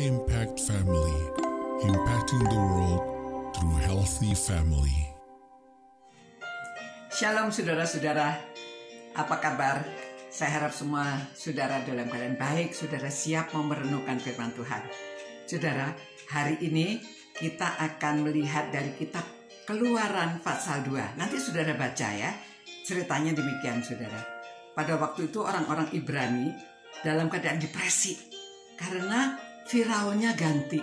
Impact Family, impacting the world through healthy family. Shalom saudara-saudara, apa kabar? Saya harap semua saudara dalam keadaan baik, saudara siap mau merenungkan firman Tuhan. Saudara, hari ini kita akan melihat dari kitab Keluaran pasal 2. Nanti saudara baca ya, ceritanya demikian saudara. Pada waktu itu orang-orang Ibrani dalam keadaan depresi karena Firaunnya ganti.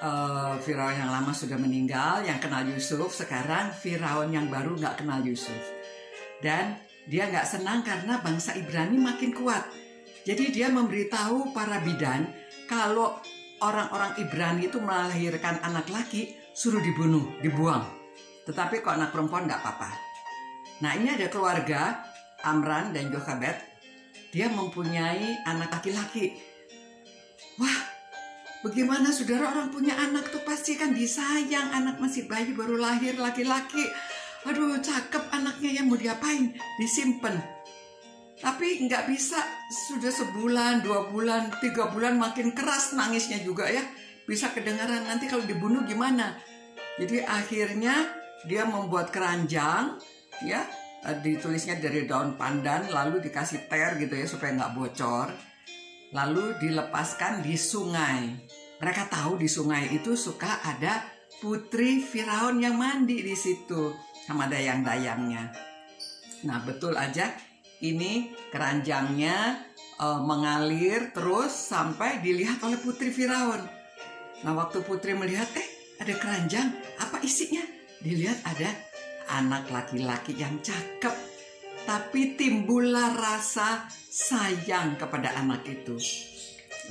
Uh, Firaun yang lama sudah meninggal, yang kenal Yusuf. Sekarang Firaun yang baru nggak kenal Yusuf. Dan dia nggak senang karena bangsa Ibrani makin kuat. Jadi dia memberitahu para bidan kalau orang-orang Ibrani itu melahirkan anak laki suruh dibunuh, dibuang. Tetapi kalau anak perempuan nggak apa-apa. Nah ini ada keluarga Amran dan Jokabet. Dia mempunyai anak laki-laki Wah, bagaimana saudara orang punya anak tuh pasti kan disayang. Anak masih bayi baru lahir laki-laki. Aduh, cakep anaknya yang mau diapain? Disimpan. Tapi nggak bisa sudah sebulan, dua bulan, tiga bulan makin keras nangisnya juga ya. Bisa kedengaran nanti kalau dibunuh gimana? Jadi akhirnya dia membuat keranjang, ya ditulisnya dari daun pandan lalu dikasih ter gitu ya supaya nggak bocor lalu dilepaskan di sungai. Mereka tahu di sungai itu suka ada putri Firaun yang mandi di situ sama dayang-dayangnya. Nah betul aja ini keranjangnya e, mengalir terus sampai dilihat oleh putri Firaun. Nah waktu putri melihat eh ada keranjang apa isinya? Dilihat ada anak laki-laki yang cakep tapi timbullah rasa sayang kepada anak itu.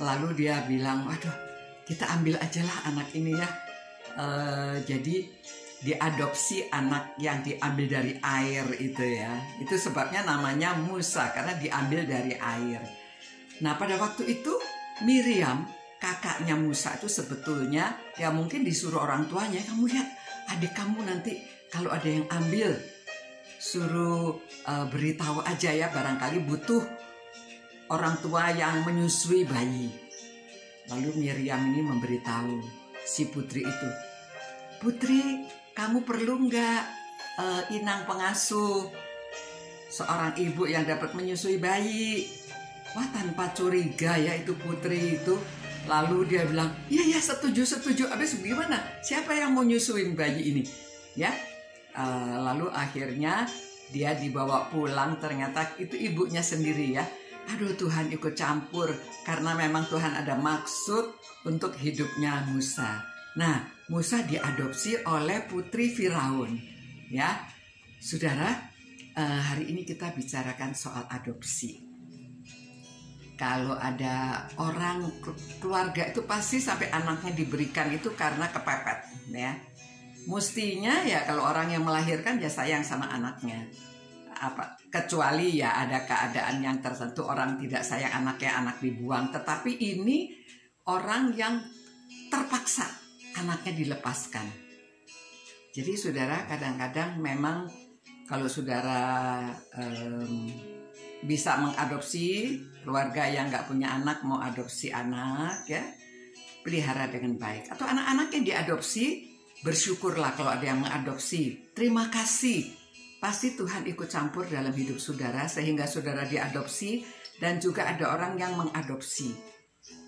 Lalu dia bilang, waduh, kita ambil aja lah anak ini ya. Uh, jadi diadopsi anak yang diambil dari air itu ya. Itu sebabnya namanya Musa karena diambil dari air. Nah pada waktu itu Miriam kakaknya Musa itu sebetulnya ya mungkin disuruh orang tuanya kamu lihat adik kamu nanti kalau ada yang ambil suruh uh, beritahu aja ya barangkali butuh orang tua yang menyusui bayi. Lalu Miriam ini memberitahu si putri itu, Putri, kamu perlu nggak uh, inang pengasuh seorang ibu yang dapat menyusui bayi? Wah tanpa curiga ya itu putri itu. Lalu dia bilang, iya ya setuju setuju. Abis gimana? Siapa yang mau nyusuin bayi ini? Ya, Uh, lalu akhirnya dia dibawa pulang ternyata itu ibunya sendiri ya. Aduh Tuhan ikut campur karena memang Tuhan ada maksud untuk hidupnya Musa. Nah, Musa diadopsi oleh putri Firaun. Ya, saudara, uh, hari ini kita bicarakan soal adopsi. Kalau ada orang keluarga itu pasti sampai anaknya diberikan itu karena kepepet, ya Mestinya ya kalau orang yang melahirkan ya sayang sama anaknya. Apa kecuali ya ada keadaan yang tertentu orang tidak sayang anaknya anak dibuang, tetapi ini orang yang terpaksa anaknya dilepaskan. Jadi saudara kadang-kadang memang kalau saudara um, bisa mengadopsi keluarga yang nggak punya anak mau adopsi anak ya pelihara dengan baik atau anak-anak yang diadopsi Bersyukurlah kalau ada yang mengadopsi. Terima kasih. Pasti Tuhan ikut campur dalam hidup saudara sehingga saudara diadopsi dan juga ada orang yang mengadopsi.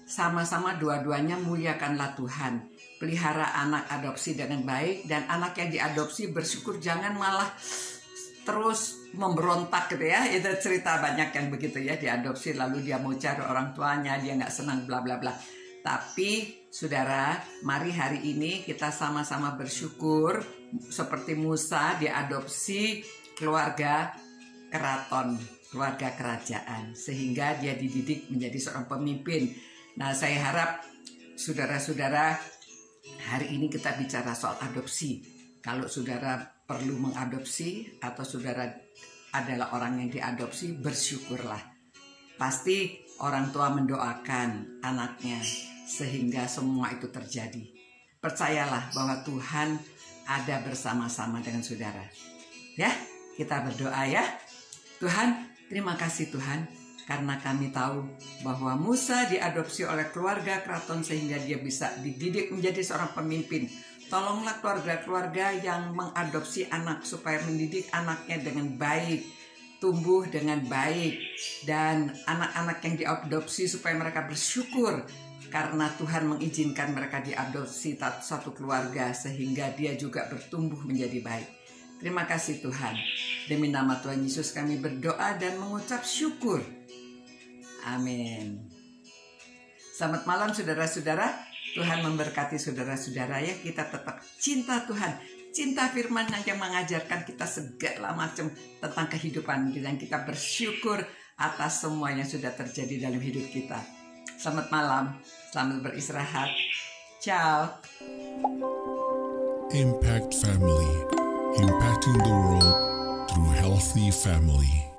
Sama-sama dua-duanya muliakanlah Tuhan. Pelihara anak adopsi dengan baik dan anak yang diadopsi bersyukur jangan malah terus memberontak gitu ya. Itu cerita banyak yang begitu ya diadopsi lalu dia mau cari orang tuanya, dia nggak senang bla bla bla. Tapi saudara, mari hari ini kita sama-sama bersyukur seperti Musa diadopsi keluarga keraton, keluarga kerajaan sehingga dia dididik menjadi seorang pemimpin. Nah, saya harap saudara-saudara hari ini kita bicara soal adopsi. Kalau saudara perlu mengadopsi atau saudara adalah orang yang diadopsi, bersyukurlah. Pasti orang tua mendoakan anaknya sehingga semua itu terjadi. Percayalah bahwa Tuhan ada bersama-sama dengan saudara. Ya, kita berdoa ya. Tuhan, terima kasih Tuhan karena kami tahu bahwa Musa diadopsi oleh keluarga keraton sehingga dia bisa dididik menjadi seorang pemimpin. Tolonglah keluarga-keluarga yang mengadopsi anak supaya mendidik anaknya dengan baik, tumbuh dengan baik, dan anak-anak yang diadopsi supaya mereka bersyukur karena Tuhan mengizinkan mereka diadopsi satu keluarga sehingga dia juga bertumbuh menjadi baik. Terima kasih Tuhan. Demi nama Tuhan Yesus kami berdoa dan mengucap syukur. Amin. Selamat malam saudara-saudara. Tuhan memberkati saudara-saudara ya kita tetap cinta Tuhan cinta firman yang mengajarkan kita segala macam tentang kehidupan dan kita bersyukur atas semua yang sudah terjadi dalam hidup kita selamat malam. Selamat beristirahat. Ciao. Impact Family. Impacting the world through healthy family